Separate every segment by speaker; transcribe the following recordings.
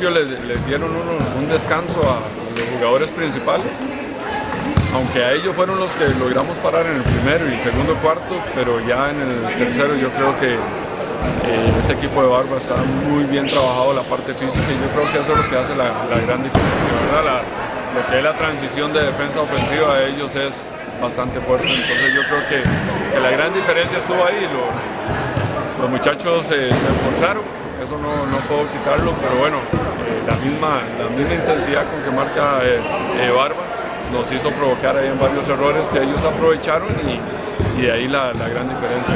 Speaker 1: les, dieron un descanso a los jugadores principales, aunque a ellos fueron los que logramos parar en el primero y segundo cuarto, pero ya en el tercero yo creo que eh, ese equipo de Barba está muy bien trabajado la parte física y yo creo que eso es lo que hace la, gran diferencia, lo que es la transición de defensa ofensiva de ellos es bastante fuerte, entonces yo creo que, la gran diferencia estuvo ahí, los muchachos se esforzaron, eso no, no, puedo quitarlo, pero bueno, la, misma, la misma intensidad con que marca eh, Barba nos hizo provocar ahí en varios errores que ellos aprovecharon y, de ahí la, la gran diferencia.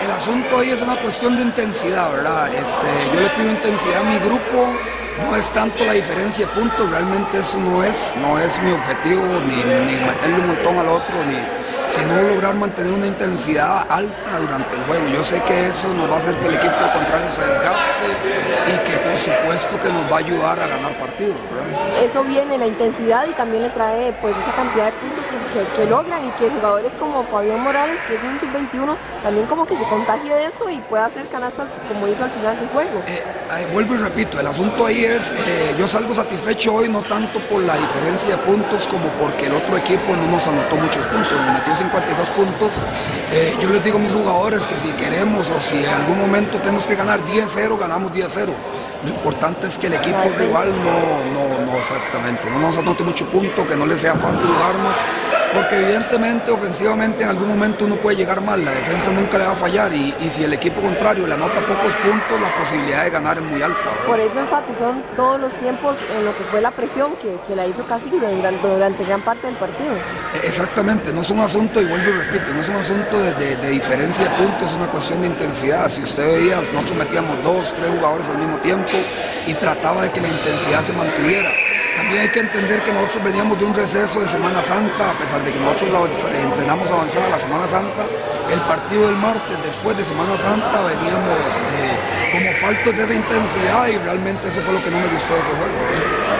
Speaker 2: El asunto ahí es una cuestión de intensidad, ¿verdad? Este, yo le pido intensidad a mi grupo, no es tanto la diferencia de puntos, realmente eso no es, no es mi objetivo, ni, ni meterle un montón al otro, ni, sino lograr mantener una intensidad alta durante el juego. Yo sé que eso nos va a hacer que el equipo contrario se desgaste y que por supuesto que nos va a ayudar a ganar partidos.
Speaker 3: Eso viene, la intensidad y también le trae pues esa cantidad de puntos que, logran y que jugadores como Fabián Morales, que es un sub-21, también como que se contagie de eso y pueda hacer canastas como hizo al final del juego.
Speaker 2: Eh, eh, vuelvo y repito, el asunto ahí es, eh, yo salgo satisfecho hoy no tanto por la diferencia de puntos como porque el otro equipo no nos anotó muchos puntos, nos metió 52 puntos. yo les digo a mis jugadores que si queremos o si en algún momento tenemos que ganar 10-0, ganamos 10-0. Lo importante es que el equipo rival no, no, no exactamente, no nos anote mucho punto, que no les sea fácil jugarnos porque evidentemente ofensivamente en algún momento uno puede llegar mal, la defensa nunca le va a fallar y, si el equipo contrario le anota pocos puntos, la posibilidad de ganar es muy alta.
Speaker 3: Por eso enfatizó todos los tiempos en lo que fue la presión que, la hizo casi durante, gran parte del partido.
Speaker 2: E, exactamente, no es un asunto, y vuelvo y repito, no es un asunto de, diferencia de puntos, es una cuestión de intensidad. Si usted veía, nosotros metíamos dos, tres jugadores al mismo tiempo y trataba de que la intensidad se mantuviera también hay que entender que nosotros veníamos de un receso de Semana Santa, a pesar de que nosotros entrenamos avanzada la Semana Santa, el partido del martes después de Semana Santa veníamos eh, como faltos de esa intensidad y realmente eso fue lo que no me gustó de ese juego.